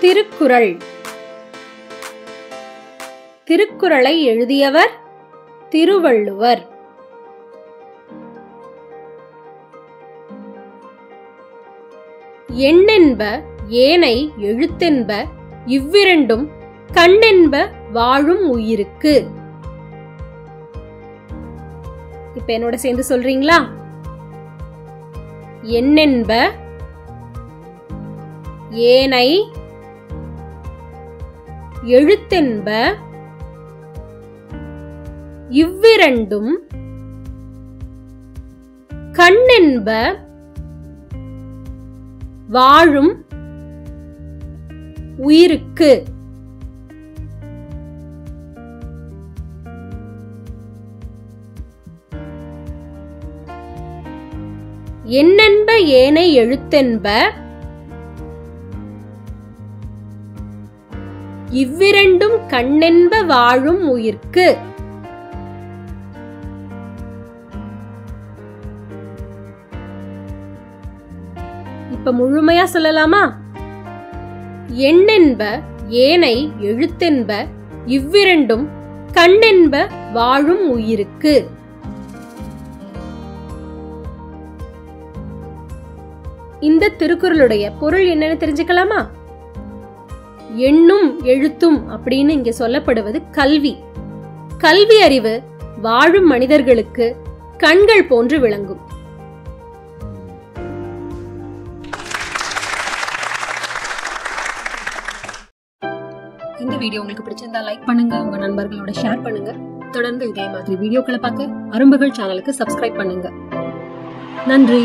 திருக்குறள். திருக்குறளை எழுதியவர் திருவள்ளுவர். எண்ணென்ப ஏனை எழுத்தென்ப இவ்விரண்டும் கண்ணென்ப வாழும் உயிருக்கு. இப்ப என்னோட சேர்ந்து சொல்றீங்களா? எண்ணென்ப ஏனை எழுத்தென்ப இவ்விரண்டும் கண்ணென்ப வாழும் உயிருக்கு. என்னென்ப ஏனை எழுத்தென்ப இவ்விரண்டும் கண்ணென்ப வாழும் உயிர்க்கு. இப்ப முழுமையா சொல்லலாமா? எண்ணென்ப ஏனை எழுத்தென்ப இவ்விரண்டும் கண்ணென்ப வாழும் உயிருக்கு. இந்த திருக்குறளுடைய பொருள் என்னன்னு தெரிஞ்சுக்கலாமா? எண்ணும் எழுத்தும் அப்படின்னு இங்க சொல்லப்படுவது கல்வி. கல்வி அறிவு வாழும் மனிதர்களுக்கு கண்கள் போன்று விளங்கும். இந்த வீடியோ உங்களுக்கு பிடிச்சிருந்தா லைக் பண்ணுங்க உங்க நண்பர்களோட ஷேர் பண்ணுங்க. தொடர்ந்து இதே மாதிரி வீடியோக்களை பார்க்க அரும்புகள் சேனலுக்கு சப்ஸ்கிரைப் பண்ணுங்க. நன்றி.